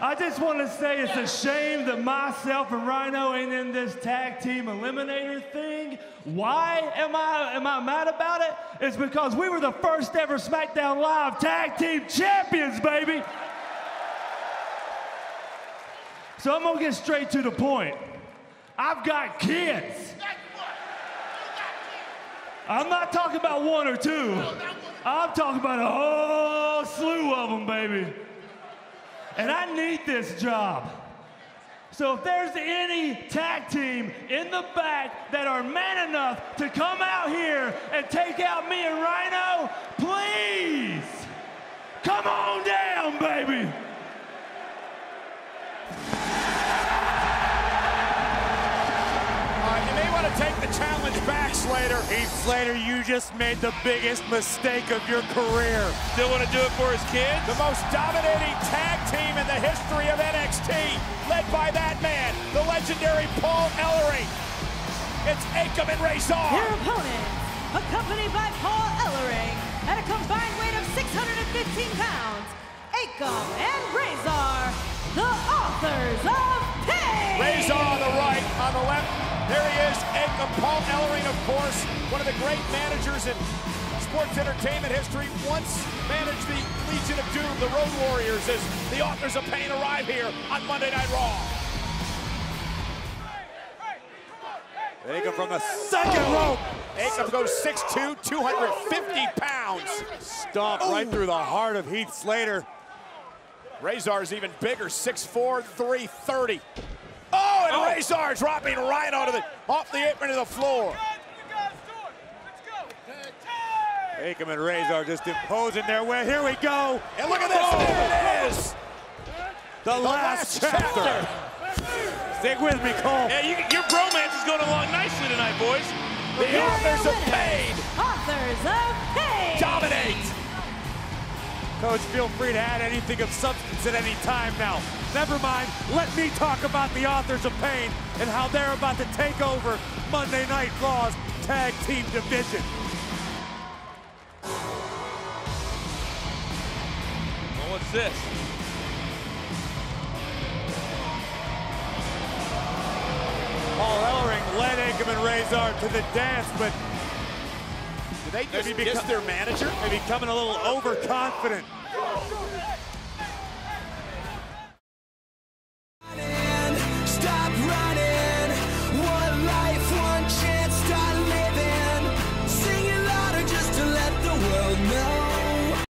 I just want to say it's a shame that myself and Rhyno ain't in this tag team eliminator thing. Why am I am I mad about it? It's because we were the first ever SmackDown Live tag team champions, baby. So I'm gonna get straight to the point. I've got kids. I'm not talking about one or two. I'm talking about a whole slew of them, baby and I need this job. So if there's any tag team in the back that are man enough to come out here and take out me and Rhyno, please come on down, baby. Challenge back, Slater. Heath Slater, you just made the biggest mistake of your career. Still want to do it for his kids? The most dominating tag team in the history of NXT, led by that man, the legendary Paul Ellering. It's Akam and Rezar. Your opponents, accompanied by Paul Ellering, at a combined weight of 615 pounds, Akam and Rezar, the authors of Pain. Rezar on the right, on the left, there he is, Akam Paul Ellering, of course, one of the great managers in sports entertainment history. Once managed the Legion of Doom, the Road Warriors, as the authors of pain arrive here on Monday Night Raw. Akam from the second rope. Akam goes 6'2", 250 pounds. Stomp right through the heart of Heath Slater. Rezar's even bigger, 6'4", 330. And. Rezar dropping right onto the off the apron to the floor. Akam and Rezar just imposing their way. Here we go. And look at this. Oh. There it is. The, the last, last, chapter. chapter. Stick with me, Cole. Yeah, you, your bromance is going along nicely tonight, boys. The authors of pain. Authors of pain. Coach, feel free to add anything of substance at any time now. Never mind, let me talk about the authors of pain and how they're about to take over Monday Night Raw's tag team division. Well, what's this? Paul Ellering led Akam and Rezar to the dance, but they just maybe become, their manager? Maybe becoming a little overconfident.